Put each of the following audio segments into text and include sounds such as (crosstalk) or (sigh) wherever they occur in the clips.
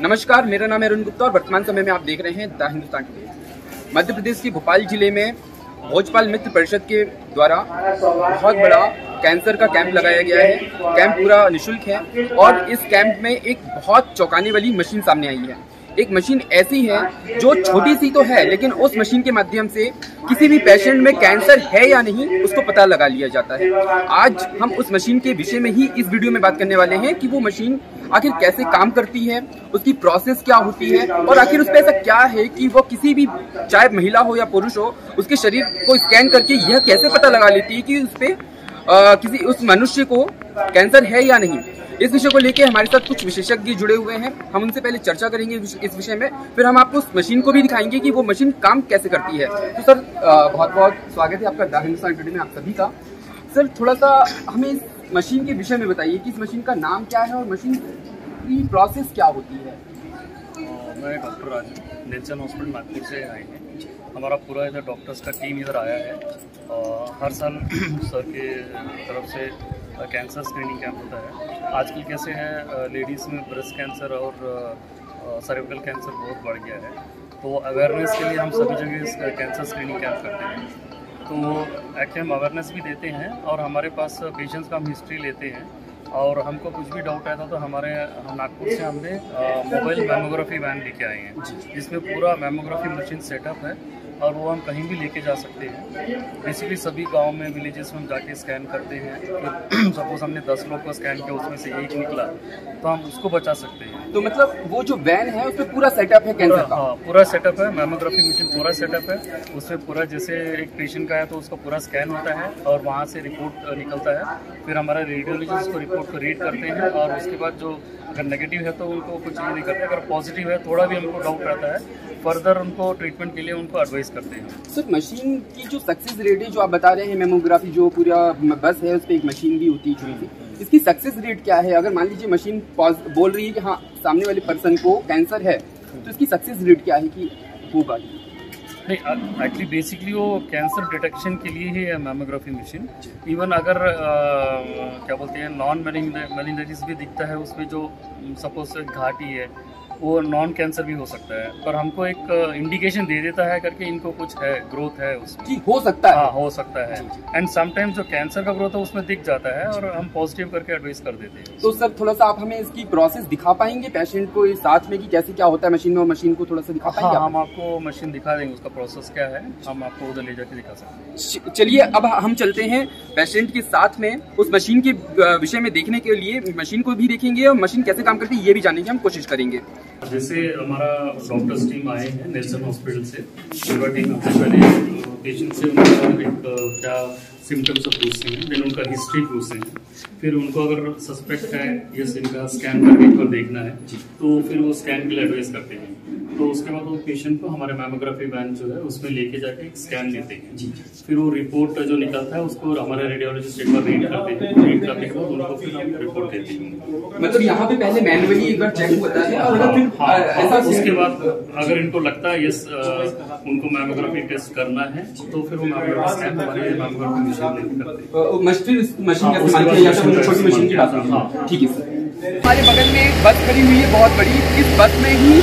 नमस्कार, मेरा नाम अरुण गुप्ता और वर्तमान समय में आप देख रहे हैं द हिंदुस्तान टुडे मध्य प्रदेश के भोपाल ज़िले में भोजपाल मित्र परिषद के द्वारा बहुत बड़ा कैंसर का कैंप लगाया गया है। कैंप पूरा निशुल्क है और इस कैंप में एक बहुत चौंकाने वाली मशीन सामने आई है। एक मशीन ऐसी है जो छोटी सी तो है, लेकिन उस मशीन के माध्यम से किसी भी पेशेंट में कैंसर है या नहीं, उसको पता लगा लिया जाता है। आज हम उस मशीन के विषय में ही इस वीडियो में बात करने वाले हैं कि वो मशीन आखिर कैसे काम करती है, उसकी प्रोसेस क्या होती है, और आखिर उस पर ऐसा क्या है कि वो किसी भी, चाहे महिला हो या पुरुष हो, उसके शरीर को स्कैन करके यह कैसे पता लगा लेती है कि उस पर किसी उस मनुष्य को कैंसर है या नहीं? इस विषय को लेकर हमारे साथ कुछ विशेषज्ञ जुड़े हुए हैं। हम उनसे पहले चर्चा करेंगे इस विषय में, फिर हम आपको उस मशीन को भी दिखाएँगे कि वो मशीन काम कैसे करती है। तो सर बहुत बहुत स्वागत है आपका द हिंदुस्तान में आप सभी का। सर, थोड़ा सा हमें इस मशीन के विषय में बताइए कि इस मशीन का नाम क्या है और मशीन की प्रोसेस क्या होती है? मैं doctor Raju Nelson hospital Nagpur से आए हैं। हमारा पूरा इधर डॉक्टर्स का टीम इधर आया है। और हर साल (clears throat) सर के तरफ़ से कैंसर स्क्रीनिंग कैंप होता है। आजकल कैसे है लेडीज़ में ब्रेस्ट कैंसर और सर्विकल कैंसर बहुत बढ़ गया है। तो अवेयरनेस के लिए हम सभी जगह कैंसर स्क्रीनिंग कैंप करते हैं। तो एक्चुअली हम अवेयरनेस भी देते हैं और हमारे पास पेशेंट्स का हम हिस्ट्री लेते हैं। और हमको कुछ भी डाउट आया था तो हमारे हम नागपुर से हमने मोबाइल मेमोग्राफी वैन लेके आए हैं। जिसमें पूरा मेमोग्राफी मशीन सेटअप है। और वो हम कहीं भी लेके जा सकते हैं। बेसिकली सभी गाँव में विलेजेस में हम जाके स्कैन करते हैं। (clears throat) फिर सपोज़ हमने दस लोग को स्कैन किया उसमें से एक निकला तो हम उसको बचा सकते हैं। तो मतलब वो जो वैन है उसमें पूरा सेटअप है कैंसर का? हाँ पूरा सेटअप है मेमोग्राफी मशीन पूरा सेटअप है। उसमें पूरा जैसे एक पेशेंट का है तो उसका पूरा स्कैन होता है और वहाँ से रिपोर्ट निकलता है। फिर हमारा रेडियोलॉजिस्ट को रिपोर्ट को रीड करते हैं और उसके बाद जो अगर नेगेटिव है तो उनको कुछ नहीं करते। अगर पॉजिटिव है थोड़ा भी हमको डाउट रहता है। फर्दर उनको ट्रीटमेंट के लिए उनको एडवाइस करते हैं। सर मशीन की जो सक्सेस रेट है जो आप बता रहे हैं मेमोग्राफी जो पूरा बस है उस पर एक मशीन भी होती है छोटी इसकी सक्सेस रेट क्या है? अगर मान लीजिए मशीन बोल रही है कि हाँ सामने वाले पर्सन को कैंसर है तो इसकी सक्सेस रेट क्या है कि होगा नहीं एक्चुअली बेसिकली वो कैंसर डिटेक्शन के लिए ही है मेमोग्राफी मशीन इवन अगर आ, क्या बोलते हैं नॉन मेलिंडरीज भी दिखता है उसमें जो सपोज़ घाटी है वो नॉन कैंसर भी हो सकता है पर हमको एक इंडिकेशन दे देता है करके इनको कुछ है ग्रोथ है उसमें। हो सकता है। हाँ हो सकता है। एंड समटाइम्स जो कैंसर का ग्रोथ है उसमें दिख जाता है और हम पॉजिटिव करके एडवाइस कर देते हैं। तो सर थोड़ा सा आप हमें इसकी प्रोसेस दिखा पाएँगे पेशेंट को इस साथ में कि कैसे क्या होता है मशीन में मशीन को थोड़ा सा दिखा पाएँगे हाँ हम आपको मशीन दिखा देंगे उसका प्रोसेस क्या है हम आपको उधर ले जाके दिखा सकते हैं। चलिए अब हम चलते हैं पेशेंट के साथ में उस मशीन के विषय में देखने के लिए मशीन को भी देखेंगे और मशीन कैसे काम करती है ये भी जानने की हम कोशिश करेंगे। जैसे हमारा डॉक्टर्स टीम आए हैं नेल्सन हॉस्पिटल से पूरा टीम पहले पेशेंट से उनका एक क्या सिम्टम्स ऑफ़ पूछते हैं देन उनका हिस्ट्री पूछते हैं। फिर उनको अगर सस्पेक्ट है यस इनका स्कैन करके एक देखना है तो फिर वो स्कैन के लिए एडवाइस करते हैं। तो उसके बाद वो पेशेंट को हमारे मेमोग्राफी वैन जो है उसमें लेके जाके एक स्कैन लेते हैं। जी फिर वो रिपोर्ट जो निकलता है उसको हमारे रेडियोलॉजिस्ट एक बार रीड करते हैं। रीड करने के बाद उनको फिर हम रिपोर्ट देते हैं। मतलब यहाँ पे पहले मैनुअली एक बार चेक होता है और अगर फिर हाँ, ऐसा उसके बाद अगर इनको लगता है यस उनको मेमोग्राफी टेस्ट करना है तो फिर वो मेमोग्राफी स्कैन हमारे मेमोग्राफी मशीन करते मशीन मशीन का इस्तेमाल किया जाता है छोटी मशीन की बात हाँ। ठीक है। हमारे बगल में एक बस खड़ी हुई है बहुत बड़ी। इस बस में ही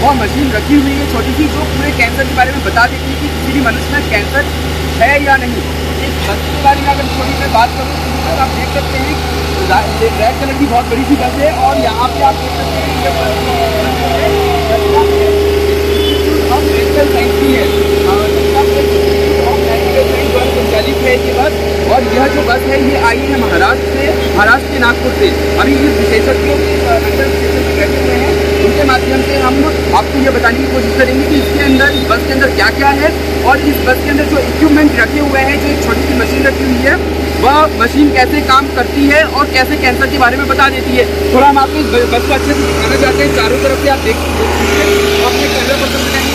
वह मशीन रखी हुई है, छोटी सी, जो पूरे कैंसर के बारे में बता देती है कि किसी भी मनुष्य में कैंसर है या नहीं। इस बस के बारे में अगर थोड़ी मैं बात करूँ तो आप देख सकते हैं रेड कलर की बहुत बड़ी सी बस है और यहाँ पे आप देख सकते हैं मेडिकल साइंस की है संचालित है ये बस और यह जो बस है ये आई है महाराष्ट्र से महाराष्ट्र के नागपुर से अभी ये विशेषज्ञों के अंदर विशेषज्ञ बैठे हुए हैं उनके माध्यम से हम आपको ये बताने की कोशिश करेंगे कि इसके अंदर इस बस के अंदर क्या क्या है और इस बस के अंदर जो इक्विपमेंट रखे हुए हैं, जो एक छोटी सी मशीन रखी हुई है, वह मशीन कैसे काम करती है और कैसे कैंसर के बारे में बता देती है। थोड़ा हम आपको इस बस को अच्छे से दिखाना चाहते हैं। चारों तरफ़ से आप देख सकते हैं। अपने कैमरा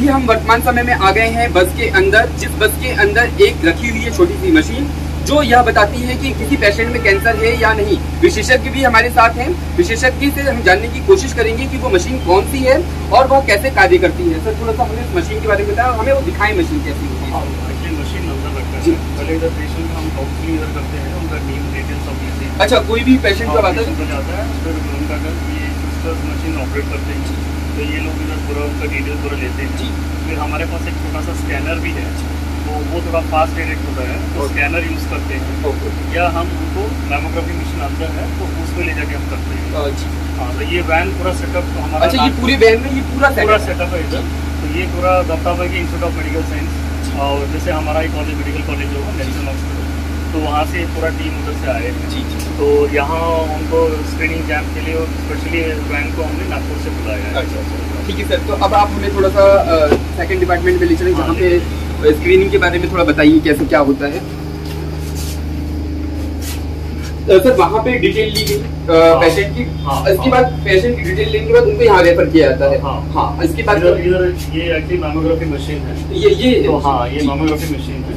अभी हम वर्तमान समय में आ गए हैं बस के अंदर जिस बस के अंदर एक रखी हुई है छोटी सी मशीन जो यह बताती है कि किसी पेशेंट में कैंसर है या नहीं। विशेषज्ञ भी हमारे साथ हैं। विशेषज्ञ से हम जानने की कोशिश करेंगे कि वो मशीन कौन सी है और वह कैसे कार्य करती है। सर थोड़ा सा हमें इस मशीन के बारे में बताया। हमें वो दिखाएँ मशीन कैसी होती है। अच्छा कोई भी पेशेंट का आता है। है हैं तो ये लोग इधर पूरा उनका डिटेल पूरा लेते हैं। जी। फिर हमारे पास एक छोटा सा स्कैनर भी है तो वो थोड़ा फास्ट डायरेक्ट होता है तो स्कैनर यूज़ करते हैं। ओके। या हम उनको मेमोग्राफी मशीन अंदर है तो उसमें ले जाके हम करते हैं। हाँ तो ये वैन पूरा सेटअप तो हमारा अच्छा ये पूरे वैन में ये पूरा पूरा सेटअप सेटअप है इधर। तो ये पूरा दत्ताबाई के इंस्टीट्यूट ऑफ़ मेडिकल साइंस और जैसे हमारा ही कॉलेज मेडिकल कॉलेज होगा नेशनल हॉस्पिटल तो वहाँ से पूरा टीम उधर से आए। जी जी। तो यहाँ उनको स्क्रीनिंग कैंप के लिए स्पेशली वैन को हमने नागपुर से बुलाया है। अच्छा अच्छा ठीक है सर तो अब आप हमें थोड़ा सा सेकंड डिपार्टमेंट में ले चलें जहाँ पे स्क्रीनिंग के बारे में थोड़ा बताइए कैसे क्या होता है। सर वहाँ पे डिटेल ली गई हाँ। पेशेंट की। हाँ, इसके हाँ। बाद पेशेंट की डिटेल लेने के बाद उनको यहाँ रेफर किया जाता है। हाँ। हाँ इसके बाद इधर ये एक्चुअली मैमोग्राफी मशीन है। ये ये तो हाँ। ये मैमोग्राफी मशीन है।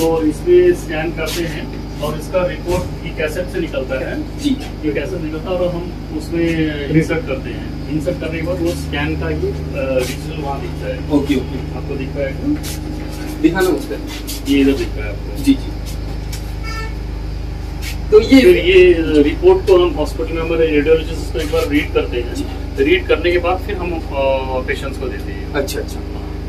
तो इसमें स्कैन करते हैं और इसका रिपोर्ट ये कैसेट से निकलता है। जी। ये कैसेट निकलता है और हम उसमें इंसर्ट करते हैं। इंसर्ट करने के बाद वो स्कैन का ये डिजिटल वहाँ दिखता है। Okay okay. आपको दिख रहा है दिखाना उस पर ये इधर दिख रहा है आपको। जी जी। तो फिर ये ये रिपोर्ट को हम हॉस्पिटल में हमारे रेडियोलॉजिस्ट को एक बार रीड करते हैं। रीड करने के बाद फिर हम पेशेंट्स को देते हैं। अच्छा अच्छा।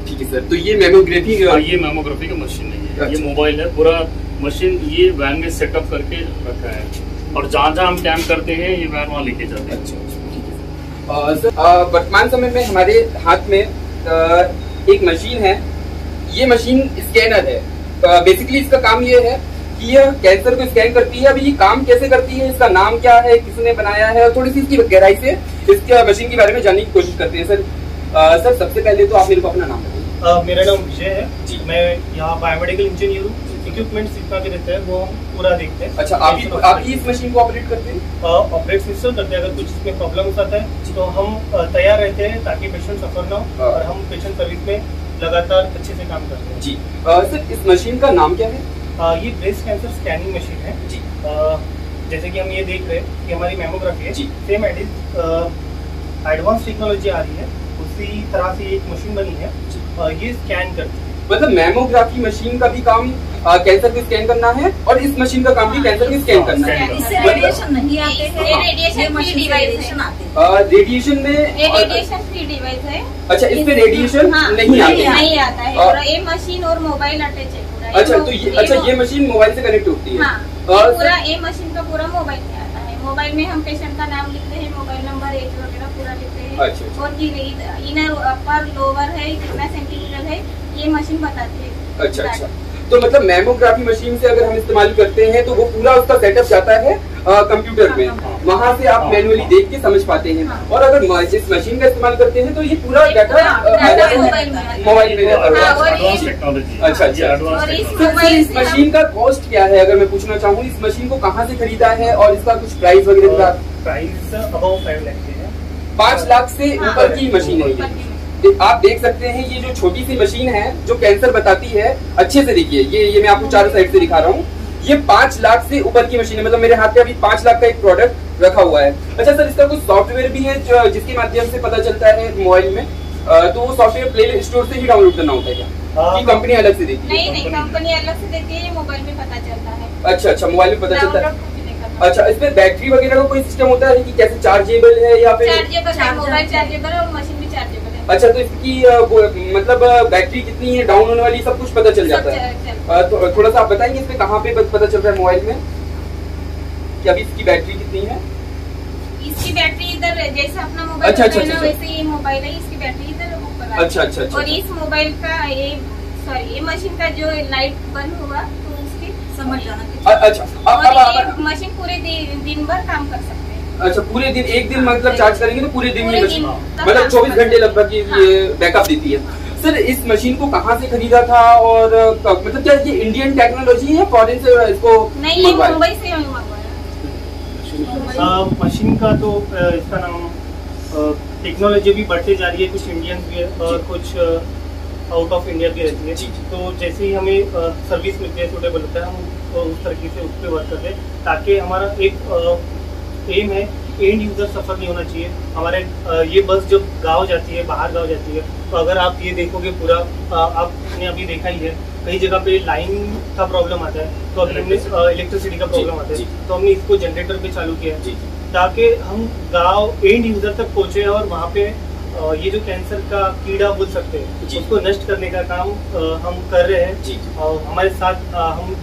ठीक है सर तो ये मेमोग्राफी हाँ, ये मैमोग्राफी का मशीन है। ये अच्छा। मोबाइल है पूरा मशीन ये वैन में सेटअप करके रखा है। और जहाँ जहाँ हम कैम्प करते हैं ये वैन वहाँ लेके जाते हैं। अच्छा अच्छा, सर। वर्तमान समय में हमारे हाथ में एक मशीन है। ये मशीन स्कैनर है। बेसिकली इसका काम ये है कि यह कैंसर को स्कैन करती है। अभी ये काम कैसे करती है? इसका नाम क्या है? किसने बनाया है? और थोड़ी सी इसकी गहराई से इसके मशीन के बारे में जानने की कोशिश करते हैं सर। अ, सर सबसे पहले तो आप मेरे को अपना नाम बताइए। मेरा नाम विजय है। मैं यहाँ बायोमेडिकल इंजीनियर हूँ। इक्विपमेंट जितना भी रहता है वो हम पूरा देखते हैं। अच्छा आप ही आप ही इस मशीन को ऑपरेट करते हैं? ऑपरेट सिस्टम करते हैं। अगर कुछ इसमें प्रॉब्लम आता है तो हम तैयार रहते हैं ताकि पेशेंट सफ़र ना हो हाँ। और हम पेशेंट सर्विस में लगातार अच्छे से काम करते हैं। जी। सर इस मशीन का नाम क्या है? ये ब्रेस्ट कैंसर स्कैनिंग मशीन है। जी। जैसे कि हम ये देख रहे हैं कि हमारी मेमोग्राफी है। जी। सेम एडवांस टेक्नोलॉजी आ रही है। उसी तरह से एक मशीन बनी है। ये स्कैन करती है। मतलब मैमोग्राफी मशीन का भी काम कैंसर को स्कैन करना है और इस मशीन का काम भी कैंसर को स्कैन करना है। स्कैन मतलब- रेडिएशन नहीं आते हैं रेडिएशन। रेडिएशन रेडिएशन में रेडिएशन फ्री डिवाइस है। अच्छा इस पे रेडिएशन हाँ, नहीं आते नहीं आता है। और- ये मशीन और मोबाइल अटैच है अच्छा तो ये अच्छा ये मशीन मोबाइल से कनेक्ट होती है। हाँ पूरा ये मशीन का पूरा मोबाइल में आता है। मोबाइल में हम पेशेंट का नाम लिखते हैं मोबाइल नंबर एज वगैरह पूरा लिखते हैं। अच्छा, अच्छा। और इनर अपर लोअर है कितना सेंटीमीटर है ये मशीन बताती है। अच्छा अच्छा। तो मतलब मैमोग्राफी मशीन से अगर हम इस्तेमाल करते हैं तो वो पूरा उसका सेटअप जाता है कंप्यूटर में। हाँ, वहाँ से आप हाँ, मैनुअली हाँ। देख के समझ पाते हैं। हाँ। और अगर जिस मशीन का इस्तेमाल करते हैं तो ये पूरा डाटा मोबाइल में है। हाँ, है अच्छा, अच्छा। इस इस मशीन का कॉस्ट क्या है? अगर मैं पूछना चाहूँ इस मशीन को कहाँ से खरीदा है और इसका कुछ प्राइस वगैरह प्राइस अबाउ फाइव लाख है पाँच लाख से हाँ, ऊपर की मशीन है ये। आप देख सकते हैं ये जो छोटी सी मशीन है जो कैंसर बताती है अच्छे से देखिए। ये ये मैं आपको चारों साइड से दिखा रहा हूँ। ये पाँच लाख से ऊपर की मशीन है। मतलब मेरे हाथ में अभी पाँच लाख का एक प्रोडक्ट रखा हुआ है। अच्छा सर इसका कुछ सॉफ्टवेयर भी है जो जिसके माध्यम से पता चलता है मोबाइल में? तो वो सॉफ्टवेयर प्ले स्टोर से ही डाउनलोड करना होता है क्या? हाँ। कि कंपनी अलग से देती है? नहीं नहीं कंपनी अलग से देती है ये मोबाइल में पता चलता है। अच्छा अच्छा मोबाइल में पता चलता है। अच्छा इसमें बैटरी वगैरह का कोई सिस्टम होता है? कि कैसे चार्जेबल है या फिर चार्जेबल है चार्जर मोबाइल चार्जेबल और मशीन भी चार्जेबल है। अच्छा तो इसकी वो, मतलब बैटरी कितनी है डाउन होने वाली सब कुछ पता चल जाता है? तो, थोड़ा सा आप बताएँगे इसमें कहाँ पे पता चल रहा है मोबाइल में? कि अभी इसकी बैटरी कितनी है? इसकी बैटरी इधर जैसे अपना मोबाइल अच्छा, है अच्छा, अच्छा। वैसे ये मोबाइल है इसकी बैटरी इधर ऊपर अच्छा, अच्छा, अच्छा, और। इस मोबाइल का ये सॉरी ये मशीन का जो लाइट बंद हुआ समझ जाना अच्छा अब अब मशीन पूरे दिन दिन भर काम कर सकते अच्छा पूरे दिन एक दिन मतलब चार्ज करेंगे तो पूरे दिन मशीन मतलब चौबीस घंटे लगभग ये- हाँ। बैकअप देती है। सर इस मशीन को कहाँ से खरीदा था और मतलब क्या ये इंडियन टेक्नोलॉजी है फॉरेन से इसको नहीं ये मुंबई से मंगवाया। मशीन का तो इसका नाम टेक्नोलॉजी भी बढ़ते जा रही है कुछ इंडियन भी है और। कुछ आउट ऑफ़ इंडिया की रहती है। जी, जी। तो जैसे ही हमें सर्विस मिलती है सूटेबल होता है हम अ, उस तरीके से उस पर वर्क करते हैं ताकि हमारा एक एम है एंड यूज़र सफ़र नहीं होना चाहिए। हमारे ये बस जब गाँव जाती है बाहर गाँव जाती है तो अगर आप ये देखोगे पूरा आपने अभी देखा ही है कई जगह पे लाइन का प्रॉब्लम आता है तो अभी हमने इलेक्ट्रिसिटी का प्रॉब्लम आता है। तो हमने इसको जनरेटर पे चालू किया है ताकि हम गाँव एंड यूज़र तक पहुँचे और वहाँ पे ये जो कैंसर का कीड़ा बोल सकते हैं उसको नष्ट करने का काम हम कर रहे हैं। जी और हमारे साथ हम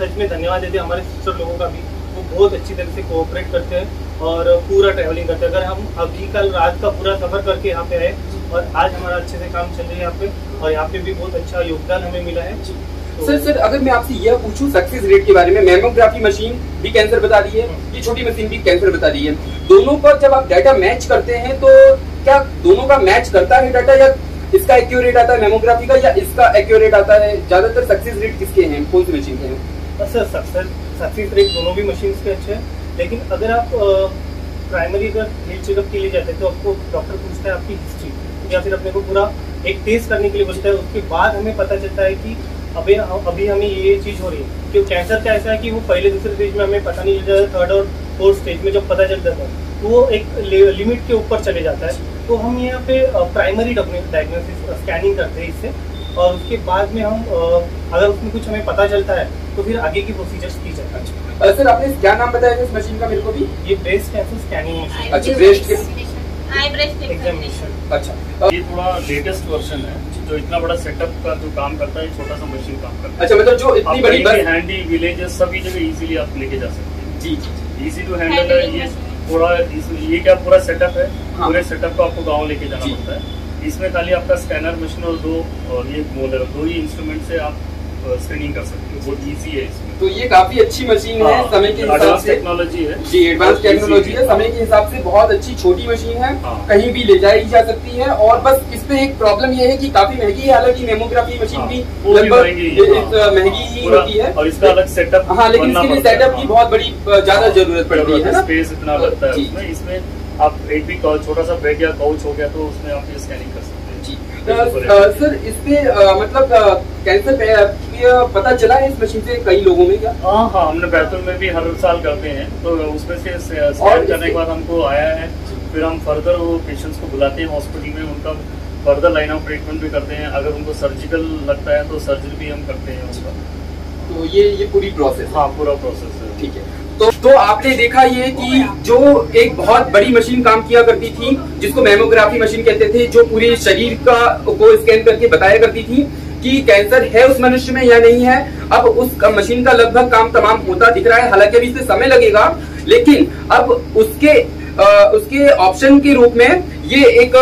सच में धन्यवाद देते हैं। हमारे सिस्टर लोगों का भी वो बहुत अच्छी तरह से कोऑपरेट करते हैं और पूरा ट्रैवलिंग करते हैं। अगर हम अभी कल रात का पूरा सफ़र करके यहाँ पे आए और आज हमारा अच्छे से काम चल रहा है यहाँ पे और यहाँ पे भी बहुत अच्छा योगदान हमें मिला है तो- सर सर अगर मैं आपसे यह पूछूँ सक्सेस रेट के बारे में मैमोग्राफी मशीन भी कैंसर बता रही है ये छोटी मशीन भी कैंसर बता रही है। दोनों पर जब आप डाटा मैच करते हैं तो क्या दोनों का मैच करता है डाटा या इसका एक्यूरेट आता है मेमोग्राफी का या इसका एक्यूरेट आता है? ज़्यादातर सक्सेस रेट किसके हैं? कौन सी मशीन के हैं? सर सक्सेस सक्सेस रेट दोनों भी मशीन के अच्छे हैं। लेकिन अगर आप प्राइमरी अगर हेल्थ चेकअप के लिए जाते हैं तो आपको डॉक्टर पूछता है आपकी हिस्ट्री या फिर अपने को पूरा एक टेस्ट करने के लिए बोलता है। उसके बाद हमें पता चलता है कि अभी अभी हमें ये चीज़ हो रही है। क्योंकि कैंसर का ऐसा है कि वो पहले दूसरे स्टेज में हमें पता नहीं चलता थर्ड और फोर्थ स्टेज में जब पता चलता था तो वो एक लिमिट के ऊपर चले जाता है। तो हम यहाँ पे प्राइमरी डायग्नोसिस स्कैनिंग करते हैं इससे और उसके बाद में हम अगर उसमें कुछ हमें पता चलता है तो फिर आगे की प्रोसीजर्स की जाती है। सर आपने क्या नाम बताया इस मशीन का मेरे को भी? ये ब्रेस्ट कैंसर स्कैनिंग मशीन अच्छा, ब्रेस्ट एग्जामिनेशन अच्छा। ये थोड़ा लेटेस्ट वर्जन है जो इतना बड़ा सेटअप का जो काम करता है छोटा सा मशीन काम करता है। अच्छा मतलब जो इतनी बड़ी हैंडी विलेजेस सभी जगह इजीली आप लेके जा सकते हैं। जी जी इजी टू हैंडल है ये थोड़ा ये क्या पूरा सेटअप है? हाँ। पूरे सेटअप को आपको गाँव लेके जाना पड़ता है। इसमें खाली आपका स्कैनर मशीन और दो और ये मोलर दो ही इंस्ट्रूमेंट से आप स्क्रीनिंग कर सकते हो बहुत इजी है इसमें। तो ये काफ़ी अच्छी मशीन है हाँ, समय के हिसाब से। टेक्नोलॉजी है। जी एडवांस टेक्नोलॉजी है समय के हिसाब से बहुत अच्छी छोटी मशीन है हाँ। कहीं भी ले जाई जा सकती है और बस इसमें एक प्रॉब्लम ये है कि काफ़ी महँगी है हालाँकि मेमोग्राफी मशीन हाँ, भी वो लगभग महँगी है, होती है। और इसका अलग सेटअप हाँ लेकिन इसके लिए सेटअप की बहुत बड़ी ज़्यादा ज़रूरत पड़ती है स्पेस इतना लगता है इसमें आप एक भी छोटा सा बेड या काउच हो गया तो उसमें आप ये स्कैनिंग कर सकते सर इस पे मतलब कैंसर पता चला है इस मशीन से कई लोगों में क्या? हाँ हाँ हमने बैतूल में भी हर साल करते हैं तो उसमें से और स्कैन करने के बाद हमको आया है फिर हम फर्दर वो पेशेंट्स को बुलाते हैं हॉस्पिटल में उनका फर्दर लाइन ऑफ़ ट्रीटमेंट भी करते हैं अगर उनको सर्जिकल लगता है तो सर्जरी भी हम करते हैं उसका तो ये ये पूरी प्रोसेस हाँ? पूरा प्रोसेस है। ठीक है। तो तो आपने देखा ये कि जो एक बहुत बड़ी मशीन काम किया करती थी, जिसको मेमोग्राफी मशीन कहते थे, जो पूरे शरीर का, को स्कैन करके बताया करती थी कि कैंसर है उस मनुष्य में या नहीं है। अब उस मशीन का लगभग काम तमाम होता दिख रहा है। हालाँकि अभी इससे समय लगेगा, लेकिन अब उसके उसके ऑप्शन के रूप में ये एक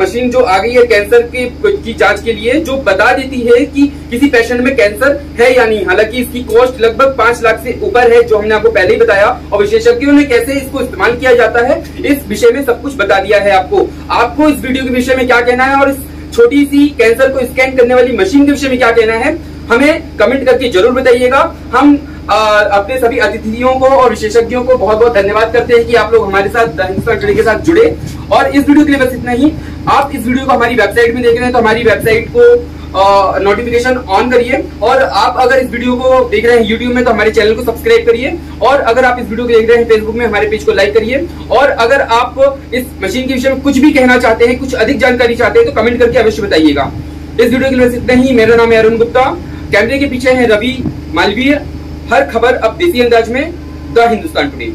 मशीन जो आ गई है कैंसर के, की जाँच के लिए, जो बता देती है कि किसी पेशेंट में कैंसर है या नहीं। हालाँकि इसकी कॉस्ट लगभग पाँच लाख से ऊपर है, जो हमने आपको पहले ही बताया। और विशेषज्ञों ने कैसे इसको इस्तेमाल किया जाता है, इस विषय में सब कुछ बता दिया है आपको। आपको इस वीडियो के विषय में क्या कहना है और इस छोटी सी कैंसर को स्कैन करने वाली मशीन के विषय में क्या कहना है, हमें कमेंट करके ज़रूर बताइएगा। हम अपने सभी अतिथियों को और विशेषज्ञों को बहुत बहुत धन्यवाद करते हैं कि आप लोग हमारे साथ टुडे के साथ जुड़े। और इस वीडियो के लिए बस इतना ही। आप इस वीडियो को हमारी वेबसाइट में देख रहे हैं तो हमारी वेबसाइट को नोटिफिकेशन ऑन करिए। और आप अगर इस वीडियो को देख रहे हैं यूट्यूब में तो हमारे चैनल को सब्सक्राइब करिए। और अगर आप इस वीडियो को देख रहे हैं फेसबुक में, हमारे पेज को लाइक करिए। और अगर आप इस मशीन के विषय में कुछ भी कहना चाहते हैं, कुछ अधिक जानकारी चाहते हैं तो कमेंट करके अवश्य बताइएगा। इस वीडियो के लिए बस इतना ही। मेरा नाम है अरुण गुप्ता। कैमरे के पीछे है रवि मालवीय। हर खबर अब देसी अंदाज में द हिंदुस्तान टुडे।